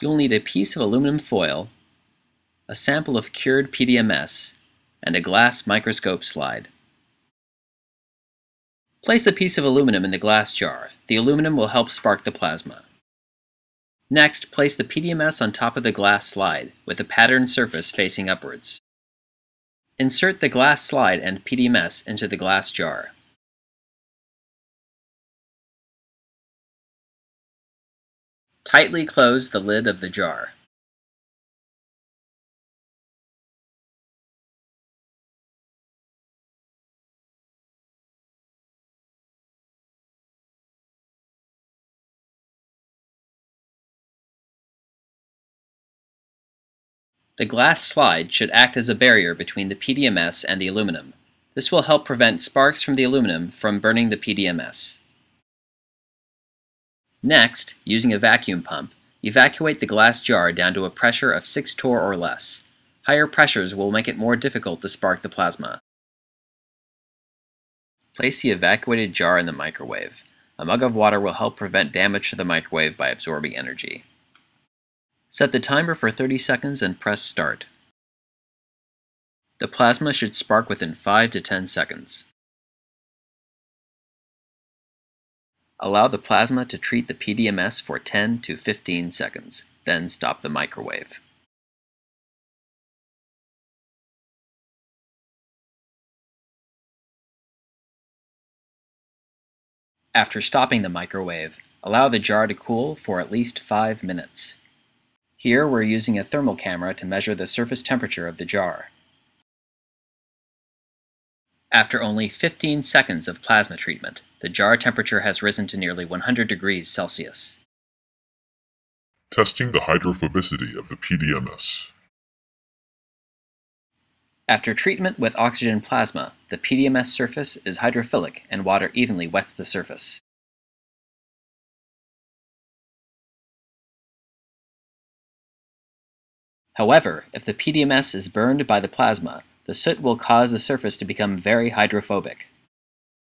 You'll need a piece of aluminum foil, a sample of cured PDMS, and a glass microscope slide. Place the piece of aluminum in the glass jar. The aluminum will help spark the plasma. Next, place the PDMS on top of the glass slide, with the patterned surface facing upwards. Insert the glass slide and PDMS into the glass jar. Tightly close the lid of the jar. The glass slide should act as a barrier between the PDMS and the aluminum. This will help prevent sparks from the aluminum from burning the PDMS. Next, using a vacuum pump, evacuate the glass jar down to a pressure of 6 torr or less. Higher pressures will make it more difficult to spark the plasma. Place the evacuated jar in the microwave. A mug of water will help prevent damage to the microwave by absorbing energy. Set the timer for 30 seconds and press start. The plasma should spark within 5 to 10 seconds. Allow the plasma to treat the PDMS for 10 to 15 seconds, then stop the microwave. After stopping the microwave, allow the jar to cool for at least 5 minutes. Here we're using a thermal camera to measure the surface temperature of the jar. After only 15 seconds of plasma treatment, the jar temperature has risen to nearly 100 degrees Celsius. Testing the hydrophobicity of the PDMS. After treatment with oxygen plasma, the PDMS surface is hydrophilic and water evenly wets the surface. However, if the PDMS is burned by the plasma, the soot will cause the surface to become very hydrophobic.